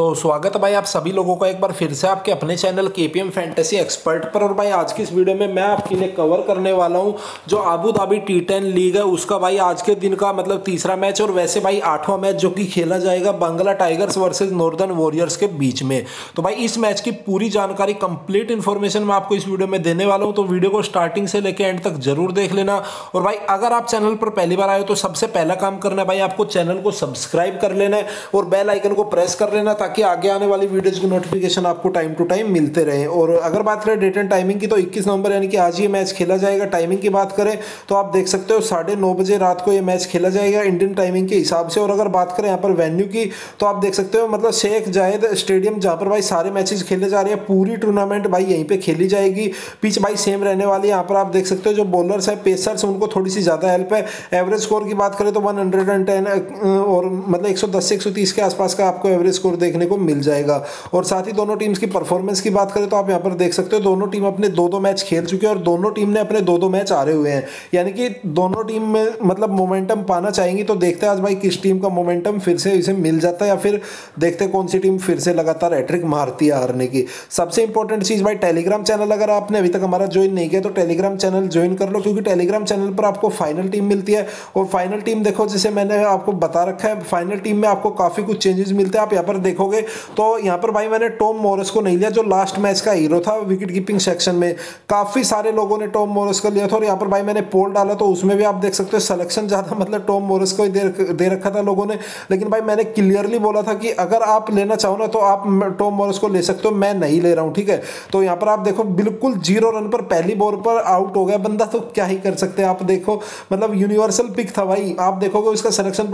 तो स्वागत है भाई आप सभी लोगों का एक बार फिर से आपके अपने चैनल के पी एम फैंटेसी एक्सपर्ट पर। और भाई आज की इस वीडियो में मैं आपके लिए कवर करने वाला हूँ जो Abu Dhabi T ten league है। उसका भाई आज के दिन का मतलब तीसरा मैच और वैसे भाई आठवां मैच जो कि खेला जाएगा Bangla Tigers versus Northern Warriors के बीच में। तो भाई इस मैच की पूरी जानकारी कंप्लीट इन्फॉर्मेशन मैं आपको इस वीडियो में देने वाला हूँ। तो वीडियो को स्टार्टिंग से लेकर एंड तक ज़रूर देख लेना। और भाई अगर आप चैनल पर पहली बार आए तो सबसे पहला काम करना भाई आपको चैनल को सब्सक्राइब कर लेना है और बेल आइकन को प्रेस कर लेना ताकि आगे आने वाली वीडियोज़ की नोटिफिकेशन आपको टाइम टू टाइम मिलते रहे। और अगर बात करें डेट एंड टाइमिंग की तो 21 नवंबर यानी कि आज ये मैच खेला जाएगा। टाइमिंग की बात करें तो आप देख सकते हो साढ़े नौ बजे रात को ये मैच खेला जाएगा इंडियन टाइमिंग के हिसाब से। और अगर बात करें यहाँ पर वेन्यू की तो आप देख सकते हो मतलब शेख जायद स्टेडियम जहाँ पर भाई सारे मैचेज खेले जा रहे हैं। पूरी टूर्नामेंट भाई यहीं पर खेली जाएगी। पिच भाई सेम रहने वाली है। यहाँ पर आप देख सकते हो जो बॉलर्स है पेसर्स उनको थोड़ी सी ज़्यादा हेल्प है। एवरेज स्कोर की बात करें तो वन और मतलब एक से एक के आसपास का आपको एवरेज स्कोर देखने को मिल जाएगा। और साथ ही दोनों टीम्स की परफॉर्मेंस की बात करें तो आप यहाँ पर देख सकते हो, दोनों टीम अपने दो दो मैच खेल चुके हैं और दोनों टीम ने अपने दो दो मैच रहे हुए हैं। यानी कि दोनों टीम में मतलब मोमेंटम पाना चाहेंगी तो देखते हैं आज भाई किस टीम का मोमेंटम फिर से इसे मिल जाता है या फिर देखते कौन सी टीम फिर से लगातार एट्रिक मारती है हारने की। सबसे इंपॉर्टेंट चीज़ भाई टेलीग्राम चैनल अगर आपने अभी तक हमारा ज्वाइन नहीं किया तो टेलीग्राम चैनल ज्वाइन कर लो, क्योंकि टेलीग्राम चैनल पर आपको फाइनल टीम मिलती है। और फाइनल टीम देखो, जैसे मैंने आपको बता रखा है फाइनल टीम में आपको काफ़ी कुछ चेंजेस मिलते हैं। आप यहाँ पर देखोगे तो यहाँ पर भाई मैंने टॉम मोरस को नहीं लिया जो लास्ट मैच का हीरो था विकेट कीपिंग सेक्शन में। काफ़ी सारे लोगों ने टॉम मोरस का लिया था और यहाँ पर भाई मैंने पोल डाला तो उसमें भी आप देख सकते हो सिलेक्शन ज़्यादा मतलब टॉम मोरस को ही दे, रखा था लोगों ने। लेकिन भाई मैंने क्लियरली बोला था कि अगर आप लेना चाहो ना तो आप टॉम मोरस को ले सकते हो मैं नहीं ले रहा हूँ ठीक है? तो यहाँ पर आप देखो बिल्कुल ज़ीरो रन पर पहली बॉल पर आउट हो गया बंदा तो क्या ही कर सकते हैं आप देखो। मतलब यूनिवर्सल पिक था भाई आप देखोगे उसका सिलेक्शन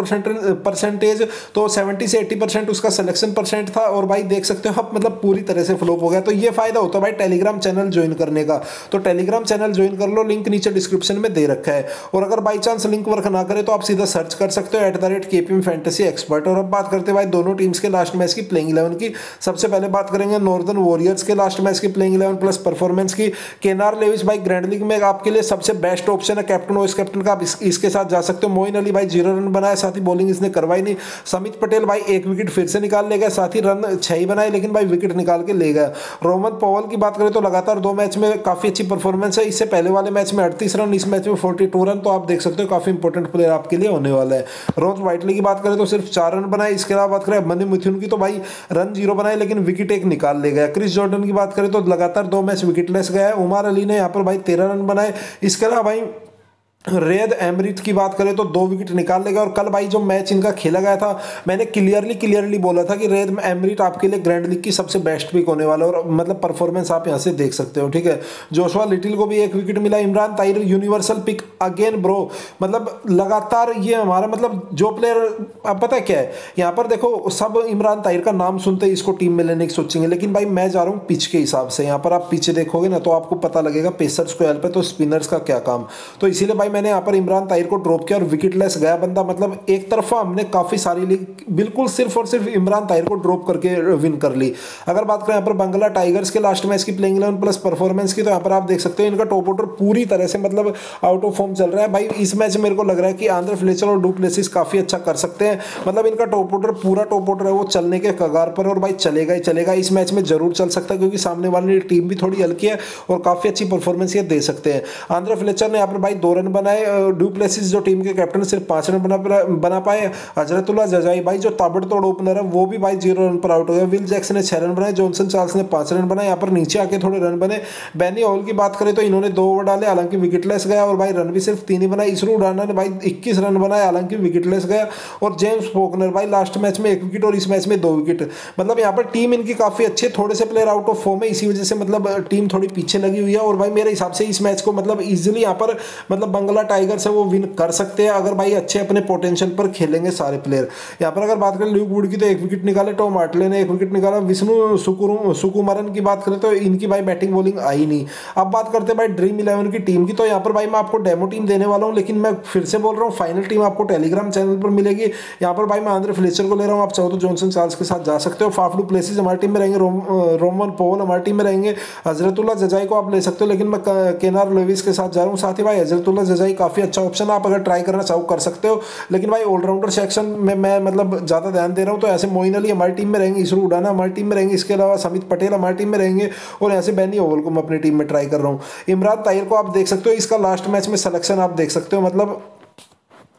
परसेंटेज तो सेवेंटी से एट्टी परसेंट उसका सिलेक्शन परसेंट था और भाई देख सकते हो आप मतलब पूरी तरह से फ्लोप हो गया। तो ये फ़ायदा होता है भाई टेलीग्राम चैनल ज्वाइन करने का। तो टेलीग्राम चैनल ज्वाइन कर लो लिंक नीचे डिस्क्रिप्शन में दे रखा है। और अगर बाई चांस लिंक वर्क ना करे तो आप सीधा सर्च कर सकते हो at the rate K P fantasy expert और अब बात करते भाई दोनों टीम्स के लास्ट मैच की प्लेइंग इलेवन की। सबसे पहले बात करेंगे नॉर्दर्न वॉरियर्स के लास्ट मैच की प्लेइंग इलेवन प्लस परफॉर्मेंस की। केनार लेविस भाई ग्रैंड लीग में आपके लिए सबसे बेस्ट ऑप्शन है। कैप्टन वाइस कैप्टन का आप इसके साथ जा सकते हो। मोइन अली भाई ज़ीरो रन बनाया, साथ ही बॉलिंग इसने करवाई नहीं। समित पटेल भाई एक विकेट फिर से निकाल ले साथ ही रन छह ही बनाए, लेकिन भाई विकेट निकाल के ले गया रोमन पॉवल की बात करें तो लगातार दो मैच में काफ़ी अच्छी परफॉर्मेंस है। इससे पहले वाले मैच में अड़तीस रन, इस मैच में फोर्टी रन तो आप देख सकते हो काफ़ी इंपॉर्टेंट प्लेयर आपके लिए होने वाला है। रोज वाइटली की बात करें तो सिर्फ़ चार रन बनाए, इसके अलावा बात करें मनी मिथुन की तो भाई रन ज़ीरो बनाए, लेकिन विकेट एक निकाल ले गया क्रिस जॉर्डन की बात करें तो लगातार दो मैच विकेटलेस गया है। उमार अली ने यहाँ पर भाई तेरह रन बनाए। इसके अलावा भाई रेद एमरिट की बात करें तो दो विकेट निकाल लेगा और कल भाई जो मैच इनका खेला गया था, मैंने क्लियरली क्लियरली बोला था कि रेद एमरिट आपके लिए ग्रैंड लीग की सबसे बेस्ट पिक होने वाला और मतलब परफॉर्मेंस आप यहाँ से देख सकते हो, ठीक है? जोशवा लिटिल को भी एक विकेट मिला Imran Tahir universal pick again bro मतलब लगातार ये हमारा मतलब जो प्लेयर अब पता क्या है? यहाँ पर देखो, सब इमरान ताहिर का नाम सुनते इसको टीम में लेने की सोचेंगे, लेकिन भाई मैं जा रहा हूँ पिच के हिसाब से। यहाँ पर आप पीछे देखोगे ना तो आपको पता लगेगा पेसर्स को हेल्प है तो स्पिनर्स का क्या काम। तो इसीलिए भाई मैंने यहाँ पर इमरान ताहिर को ड्रॉप किया और विकेटलेस गया बंदा। मतलब एक तरफा हमने काफ़ी सारी लीग बिल्कुल सिर्फ़ और सिर्फ़ इमरान ताहिर को ड्रॉप करके विन कर ली। अगर बात करें यहाँ पर बंगला टाइगर्स के लास्ट मैच की प्लेइंग इलेवन प्लस परफॉर्मेंस की तो यहाँ पर आप देख सकते हो इनका टॉप ऑर्डर पूरी तरह से मतलब आउट ऑफ़ फॉर्म चल रहा है। भाई इस मैच में मेरे को लग रहा है कि आंध्र फ्लेचर और डुप्लेसिस काफ़ी अच्छा कर सकते हैं। मतलब इनका टॉप ऑर्डर पूरा टॉप ऑर्डर है वो चलने के कगार पर और भाई चलेगा ही चलेगा। इस मैच में ज़रूर चल सकता है क्योंकि सामने वाली टीम भी थोड़ी हल्की है और काफ़ी अच्छी परफॉर्मेंस ये दे सकते हैं। आंध्र फ्लेचर ने यहाँ पर भाई दो रन बनाए डुप्लेसिस जो टीम के कैप्टन सिर्फ़ पाँच रन बना बना पाए। हजरतुल्ला, जजाई भाई जो ताबड़तोड़ ओपनर है, वो भी भाई ज़ीरो रन पर आउट हो गया विल जैक्सन ने छह रन बनाए जॉनसन चार्ल्स ने पाँच रन बनाए। यहाँ पर नीचे आके थोड़े रन बने। बैनी हॉल की बात करें तो इन्होंने दो ओवर डाले, हालाँकि विकेटलेस गया और भाई रन भी सिर्फ़ तीन ही बनाए। इसरू उडाना ने भाई इक्कीस रन बनाए, हालाँकि विकेटलेस गया। और जेम्स फोकनर भाई लास्ट मैच में एक विकेट और इस मैच में दो विकेट मतलब यहाँ पर टीम इनकी काफ़ी अच्छी थोड़े से प्लेयर आउट ऑफ़ फॉर्म है, इसी वजह से मतलब टीम थोड़ी पीछे लगी हुई है। और भाई मेरे हिसाब से इस मैच को मतलब इजिली यहाँ पर मतलब बंगला टाइगर्स है, वो विन कर सकते हैं। अगर भाई अच्छे अपने पोटेंशियल पर खेलेंगे सारे प्लेयर यहाँ पर अगर बात करें ल्यूक वुड की तो एक विकेट निकाले टॉम आटले ने एक विकेट निकाला। विष्णु सुकुमारन की बात करें तो इनकी भाई बैटिंग बॉलिंग आई नहीं। अब बात करते हैं भाई ड्रीम इलेवन की टीम की तो यहाँ पर भाई मैं आपको डेमो टीम देने वाला हूँ, लेकिन मैं फिर से बोल रहा हूँ फाइनल टीम आपको टेलीग्राम चैनल पर मिलेगी। यहाँ पर भाई मैं आंध्र फ्लेचर को ले रहा हूँ, आप चाहो तो जॉनसन चार्ल्स के साथ जा सकते हो। फाफडू प्लेसेज हमारी टीम में रहेंगे रोमन पोल हमारी टीम में रहेंगे। हजरतुल्ला जजाई को आप ले सकते हो, लेकिन मैं केनार लेविस के साथ जा रहा हूँ। साथ ही भाई हजरतुल्ला जजाई काफ़ी अच्छा ऑप्शन आप अगर ट्राई करना चाहो, कर सकते हो। लेकिन भाई ऑलराउंडर सेक्शन में मैं मतलब ज़्यादा ध्यान दे रहा हूँ तो ऐसे मोइन अली हमारी टीम में रहेंगे, इसरू उड़ाना हमारी टीम में रहेंगे, इसके अलावा समित पटेल हमारी टीम में रहेंगे और ऐसे बैनी ओवल को मैं अपनी टीम में ट्राई कर रहा हूँ। इमरान ताहिर को आप देख सकते हो, इसका लास्ट मैच में सलेक्शन आप देख सकते हो मतलब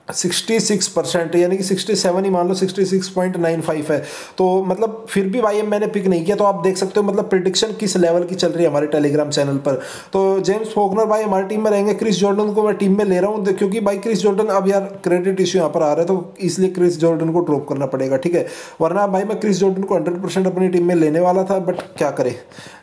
सिक्सटी सिक्स परसेंट, यानी कि सिक्सटी सेवन ही मान लो sixty six point nine five है। तो मतलब फिर भी भाई मैंने पिक नहीं किया तो आप देख सकते हो मतलब प्रिडिक्शन किस लेवल की चल रही है हमारे टेलीग्राम चैनल पर। तो जेम्स फोकनर भाई हमारी टीम में रहेंगे क्रिस जॉर्डन को मैं टीम में ले रहा हूँ। क्योंकि भाई क्रिस जॉर्डन अब यार क्रेडिट इशू यहाँ पर आ रहा है तो इसलिए क्रिस जॉर्डन को ड्रॉप करना पड़ेगा, ठीक है? वरना भाई मैं क्रिस जॉर्डन को हंड्रेड अपनी टीम में लेने वाला था बट क्या करे?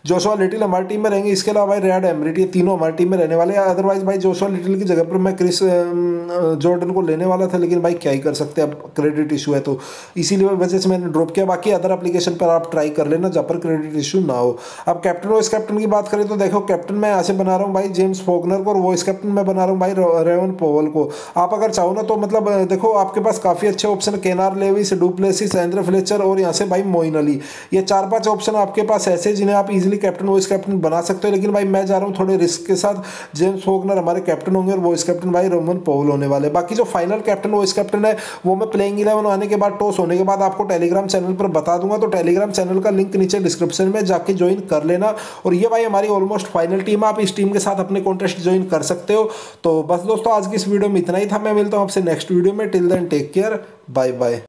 जोशुआ लिटिल हमारी टीम में रहेंगे, इसके अलावा भाई रेड एमरिट तीनों हमारी टीम में रहने वाले अदरवाइज़ भाई जोशुआ लिटिल की जगह पर मैं क्रिस जॉर्डन को लेने वाला था, लेकिन भाई क्या ही कर सकते अब क्रेडिट इशू है तो। इसीलिए वजह से मैंने ड्रॉप किया। बाकी अदर एप्लीकेशन पर आप ट्राई कर लेना जहाँ पर क्रेडिट इशू ना हो। अब कैप्टन वॉइस कैप्टन की बात करें तो देखो कैप्टन मैं ऐसे बना रहा हूँ भाई जेम्स फोगनर को और वॉइस कैप्टन मैं बना रहा हूँ भाई रेवन पोवल को। आप अगर चाहो ना तो मतलब देखो, आपके पास काफ़ी अच्छे option Kennar Lewis Du Plessis Andre Fletcher और यहाँ से भाई मोइन अली ये चार पाँच ऑप्शन आपके पास ऐसे जिन्हें आप इजिली कैप्टन वॉइस कैप्टन बना सकते हो। लेकिन भाई मैं जा रहा हूँ थोड़े रिस्क के साथ। जेम्स फोगनर हमारे कैप्टन होंगे और वॉइस कैप्टन भाई रोमन पोवल होने वाले बाकी जो फाइनल कैप्टन, वॉइस कैप्टन है, वो मैं प्लेइंग इलेवन आने के बाद टॉस होने के बाद आपको टेलीग्राम चैनल पर बता दूँगा। तो टेलीग्राम चैनल का लिंक नीचे डिस्क्रिप्शन में जाके ज्वाइन कर लेना। और ये भाई हमारी ऑलमोस्ट फाइनल टीम है, आप इस टीम के साथ अपने कॉन्टेस्ट ज्वाइन कर सकते हो। तो बस दोस्तों, आज की इस वीडियो में इतना ही था। मैं मिलता हूँ आपसे नेक्स्ट वीडियो में। Till then take care bye bye